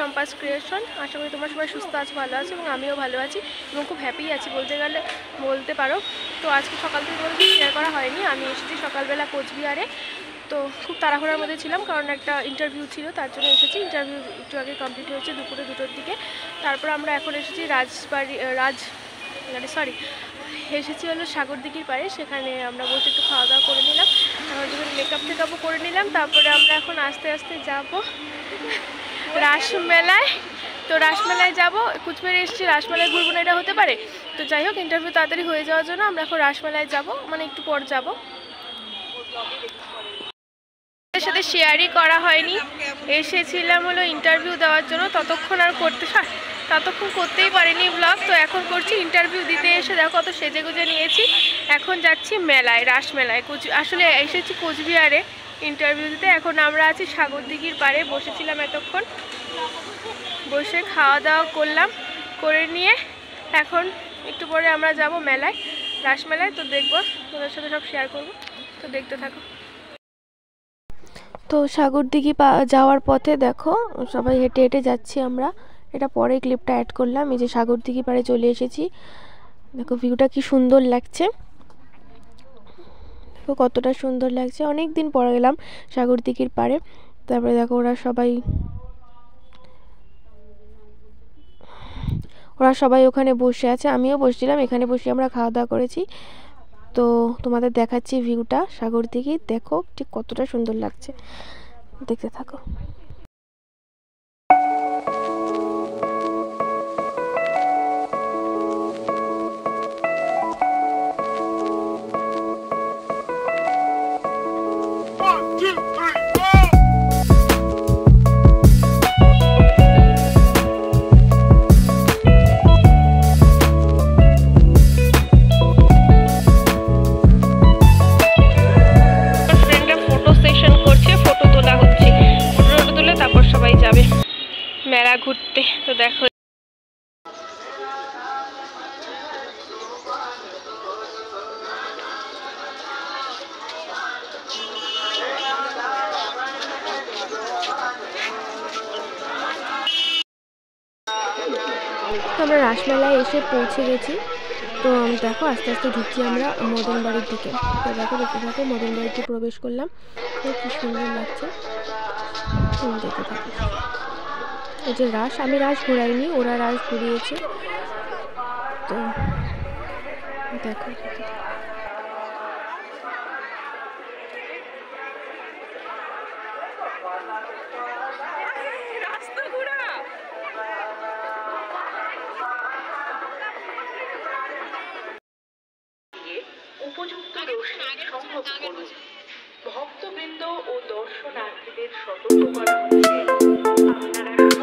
সম্পাস creation আশা করি তোমার সবাই সুস্থ আছো, ভালো আছো এবং আমিও ভালো আছি এবং খুব হ্যাপি আছি বলতে গেলে, বলতে পারো। তো আজকে সকাল থেকে তোমাদের শেয়ার করা হয়নি। আমি এসেছি সকালবেলা কোচবিহারে। তো খুব তাড়াহুড়ার মধ্যে ছিলাম কারণ একটা ইন্টারভিউ ছিল, তার জন্য এসেছি। ইন্টারভিউ একটু আগে কমপ্লিট হয়েছে দুপুরে দুটোর দিকে। তারপর আমরা এখন এসেছি রাজবাড়ি রাজ মানে সরি এসেছি হলো সাগরদিঘির পাড়ে। সেখানে আমরা বসে একটু খাওয়া দাওয়া করে নিলাম। যখন মেকআপ টেকআপও করে নিলাম। তারপরে আমরা এখন আস্তে আস্তে যাব। রাসমেলায় তো রাসমেলায় যাব। কুচবিহারে এসেছি রাসমেলায় ঘুরবো না এটা হতে পারে। তো যাই হোক ইন্টারভিউ তাড়াতাড়ি হয়ে যাওয়ার জন্য আমরা এখন রাসমেলায় যাব মানে একটু পর যাব। সাথে শেয়ারই করা হয়নি। এসেছিলাম হলো ইন্টারভিউ দেওয়ার জন্য ততক্ষণ আর করতে হ্যাঁ, ততক্ষণ করতেই পারিনি ব্লগ তো এখন করছি ইন্টারভিউ দিতে এসে দেখো কত সেজে গুজে নিয়েছি। এখন যাচ্ছি মেলায়, রাস মেলায়, কুচ আসলে এসেছি কোচবিহারে ইন্টারভিউ দিতে। এখন আমরা আছি সাগরদিঘির পাড়ে, বসেছিলাম এতক্ষণ। বসে খাওয়া দাওয়া করলাম, করে নিয়ে এখন একটু পরে আমরা যাব মেলায় রাসমেলায় তো দেখব, তোমাদের সাথে সব শেয়ার করব। তো দেখতে থাকো। তো সাগরদিঘি যাওয়ার পথে দেখো, সবাই হেঁটে হেঁটে যাচ্ছি আমরা। এটা পরে ক্লিপটা অ্যাড করলাম। এই যে সাগরদিঘি পাড়ে চলে এসেছি। দেখো ভিউটা কি সুন্দর লাগছে। দেখো কতটা সুন্দর লাগছে। অনেক দিন পরে গেলাম সাগরদিঘির পাড়ে। তারপরে দেখো ওরা সবাই ওরা সবাই ওখানে বসে আছে। আমিও বসছিলাম, এখানে বসে আমরা খাওয়া দাওয়া করেছি। তো তোমাদের দেখাচ্ছি ভিউটা সাগর দিকে দেখো ঠিক কতটা সুন্দর লাগছে। দেখতে থাকো। দেখো। আমরা রাসমেলায় এসে পৌঁছে গেছি। তো দেখো, আস্তে আস্তে ঢুকছি আমরা মদন বাড়ির দিকে। তো দেখো, দেখতে থাকো মদন বাড়িতে প্রবেশ করলাম। কি সুন্দর লাগছে। থাকো। এই যে রাস আমি রাস ঘোরাইনি ওরা রাস ঘুরিয়েছে। তো দেখো উপযুক্ত করুন। ভক্তবৃন্দ ও দর্শনার্থীদের সতর্ক করা হচ্ছে। আপনারা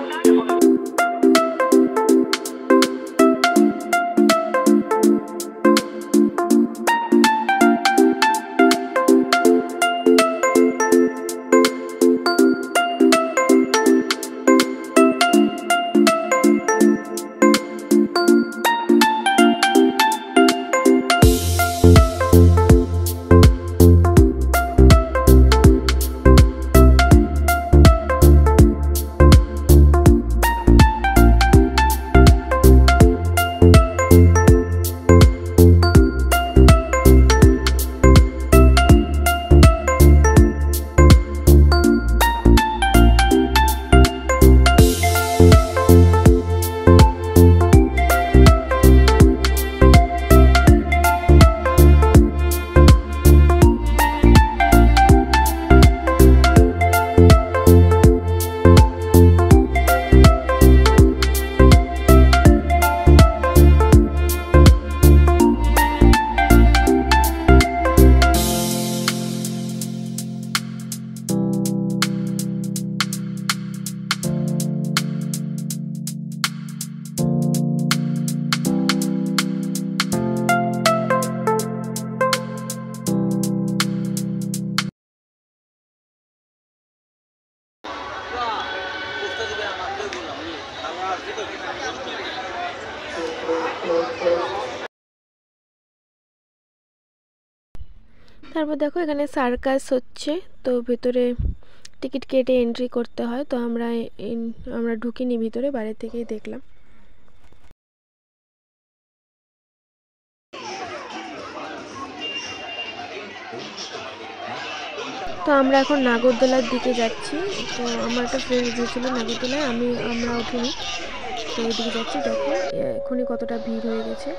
তারপর দেখো এখানে সার্কাস হচ্ছে, তো ভেতরে টিকিট কেটে এন্ট্রি করতে হয়, তো আমরা আমরা ঢুকিনি ভিতরে, বাইরে থেকেই দেখলাম। তো আমরা এখন নাগরদোলার দিকে যাচ্ছি, তো আমার একটা ফ্রেন্ড গিয়েছিল নাগরদোলায়, আমি, আমরা উঠিনি, তো ওইদিকে যাচ্ছি, দেখো এখনই কতটা ভিড় হয়ে গেছে।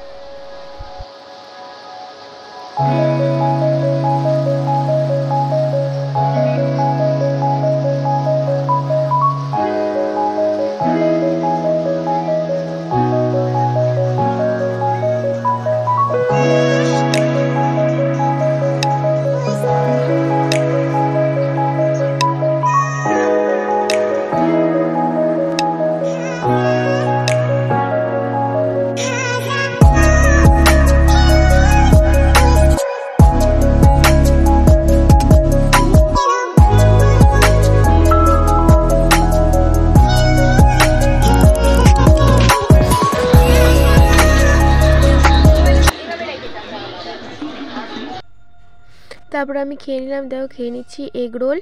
তারপর আমি খেয়ে নিলাম, দেখো খেয়ে নিচ্ছি এগ রোল,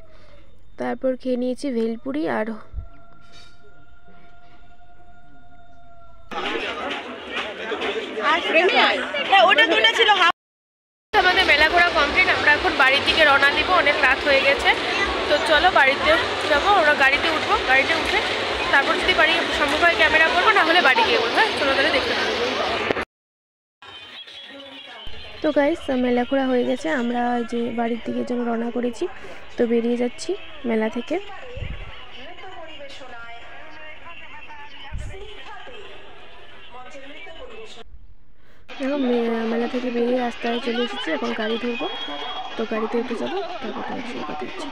তারপর খেয়ে নিয়েছি ভেলপুরি আর আমাদের মেলা ঘোরা কমপ্লিট আমরা এখন বাড়ির দিকে রওনা দিব, অনেক রাত হয়ে গেছে। তো চলো বাড়িতে যাব আমরা গাড়িতে উঠবো, গাড়িতে উঠে তারপর যদি বাড়ি সম্ভব হয় ক্যামেরা করব, না হলে বাড়ি গিয়ে বলব হ্যাঁ? চলো তাহলে দেখতে থাকব তো গাইস মেলা ঘোরা হয়ে গেছে। আমরা যে বাড়ির দিকে জন্য রওনা করেছি, তো বেরিয়ে যাচ্ছি মেলা থেকে। মেলা থেকে বেরিয়ে রাস্তায় চলে এসেছি। এখন গাড়ি ধরবো। তো গাড়িতে উঠে যাব, তারপর তোমার সঙ্গে কথা হচ্ছে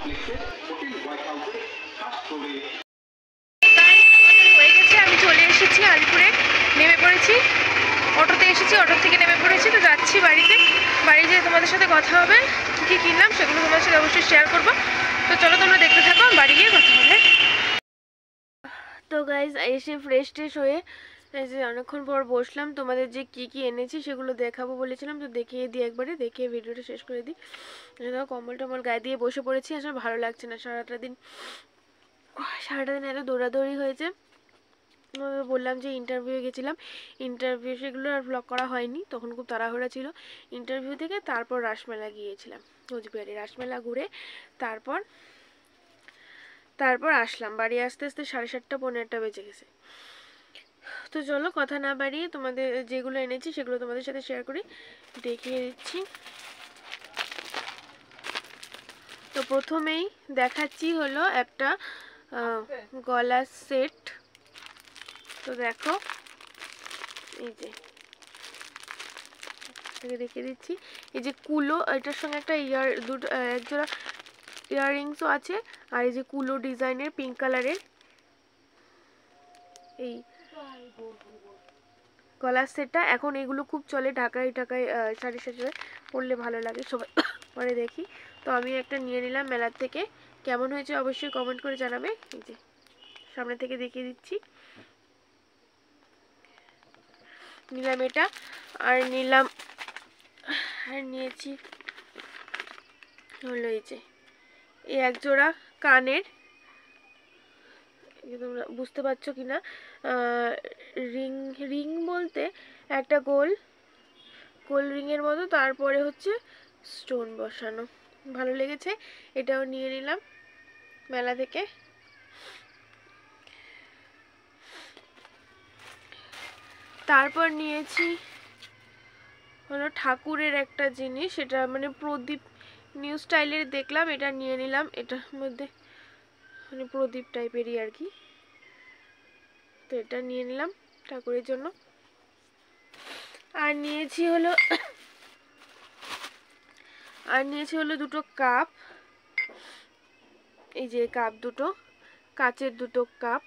হয়ে গেছে আমি চলে এসেছি আলিপুরে নেমে পড়েছি এসেছি, অটো থেকে নেমে পড়েছি, তো যাচ্ছি বাড়িতে। বাড়ি যেয়ে তোমাদের সাথে কথা হবে, কী কিনলাম সেগুলো তোমাদের সাথে অবশ্যই শেয়ার করব। তো চলো তোমরা দেখতে থাকো বাড়ি গিয়ে কথা হবে তো গাইজ এসে ফ্রেশ ট্রেশ হয়ে, এই যে অনেকক্ষণ পর বসলাম, তোমাদের যে কি কি এনেছি সেগুলো দেখাবো বলেছিলাম, তো দেখিয়ে দিই একবারে, দেখিয়ে ভিডিওটা শেষ করে দিই। দেখো, কম্বল টম্বল গায়ে দিয়ে বসে পড়েছি, আসলে ভালো লাগছে না সারাটা দিন। সারাটা দিন এত দৌড়াদৌড়ি হয়েছে। বললাম যে ইন্টারভিউ গেছিলাম। ইন্টারভিউ সেগুলো আর ব্লগ করা হয়নি তখন খুব তাড়াহুড়া ছিল। ইন্টারভিউ থেকে তারপর রাসমেলা গিয়েছিলাম কোচবিহারে। রাসমেলা ঘুরে তারপর তারপর আসলাম। বাড়ি আসতে আসতে সাড়ে সাতটা পনেরোটা বেজে গেছে। তো চলো কথা না বাড়িয়ে তোমাদের যেগুলো এনেছি সেগুলো তোমাদের সাথে শেয়ার করি দেখিয়ে দিচ্ছি। তো প্রথমেই দেখাচ্ছি হলো একটা গলার সেট তো দেখো, এই যে, এটাকে দেখিয়ে দিচ্ছি। এই যে কুলো, এটার সঙ্গে একটা ইয়ার, দুটো, একজোড়া এক জোড়া ইয়াররিংসও আছে, আর এই যে কুলো ডিজাইনের পিঙ্ক কালারের এই গলার সেটটা। এখন এগুলো খুব চলে ঢাকায় ঢাকায় শাড়ি সাথে পরলে ভালো লাগে সবাই। পরে দেখি। তো আমি একটা নিয়ে নিলাম মেলার থেকে। কেমন হয়েছে অবশ্যই কমেন্ট করে জানাবে। এই যে, সামনে থেকে দেখিয়ে দিচ্ছি। নিলাম এটা। আর নিলাম, আর নিয়েছি হলো এই যে, এই এক জোড়া কানের তোমরা বুঝতে পারছ কি না রিং রিং বলতে একটা গোল গোল রিংয়ের মতো, তারপরে হচ্ছে স্টোন বসানো। ভালো লেগেছে, এটাও নিয়ে নিলাম মেলা থেকে। তারপর নিয়েছি হলো ঠাকুরের একটা জিনিস, এটা মানে প্রদীপ নিউ স্টাইলের দেখলাম, এটা নিয়ে নিলাম, এটার মধ্যে মানে প্রদীপ টাইপেরই আর কি। তো এটা নিয়ে নিলাম ঠাকুরের জন্য। আর নিয়েছি হলো আর নিয়েছি হলো দুটো কাপ এই যে কাপ দুটো, কাচের দুটো কাপ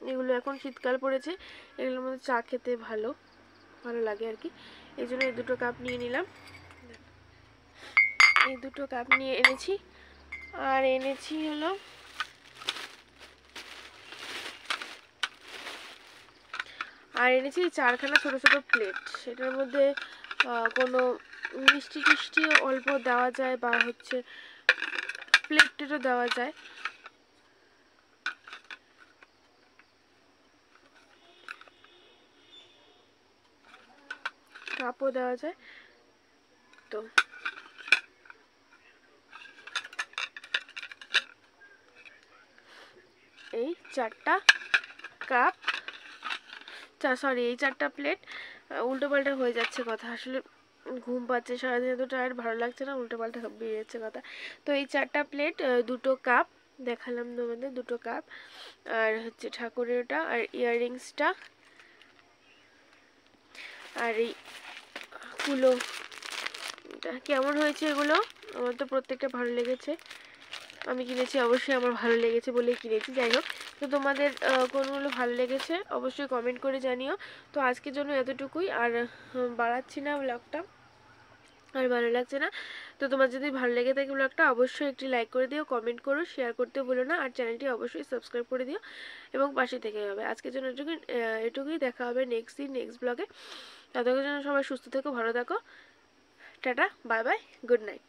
এগুলো এখন শীতকাল পড়েছে, এগুলোর মধ্যে চা খেতে ভালো ভালো লাগে আর কি। এই জন্য এই দুটো কাপ নিয়ে নিলাম। এই দুটো কাপ নিয়ে এনেছি। আর এনেছি হলো আর এনেছি চারখানা ছোট ছোট প্লেট সেটার মধ্যে কোনো মিষ্টি টিষ্টি অল্প দেওয়া যায় বা হচ্ছে প্লেটেরও দেওয়া যায়। কাপও দেওয়া যায়। তো এই চারটা কাপ, চা সরি এই চারটা প্লেট উল্টো পাল্টা হয়ে যাচ্ছে কথা। আসলে ঘুম পাচ্ছে, সারাদিন এত টায়ার ভালো লাগছে না উল্টো পাল্টা বেরিয়ে যাচ্ছে কথা। তো এই চারটা প্লেট দুটো কাপ, দেখালাম তোমাদের দুটো কাপ, আর হচ্ছে ঠাকুরের ওটা আর ইয়াররিংসটা আর এই এটা কেমন হয়েছে এগুলো? আমার তো প্রত্যেকটা ভালো লেগেছে। আমি কিনেছি, অবশ্যই আমার ভালো লেগেছে বলেই কিনেছি, যাই হোক। তো তোমাদের কোনগুলো ভালো লেগেছে অবশ্যই কমেন্ট করে জানিও। তো আজকের জন্য এতটুকুই, আর বাড়াচ্ছি না ব্লগটা আর ভালো লাগছে না? তো তোমার যদি ভালো লেগে থাকে ব্লগটা অবশ্যই একটি লাইক করে দিও কমেন্ট করো শেয়ার করতে বলো না, আর চ্যানেলটি অবশ্যই সাবস্ক্রাইব করে দিও। এবং পাশে থেকে হবে। আজকের জন্য এটুকুই এটুকুই, দেখা হবে নেক্সট দিন নেক্সট ব্লগে ততক্ষণ সবাই সুস্থ থেকো ভালো থাকো। Tata bye bye good night.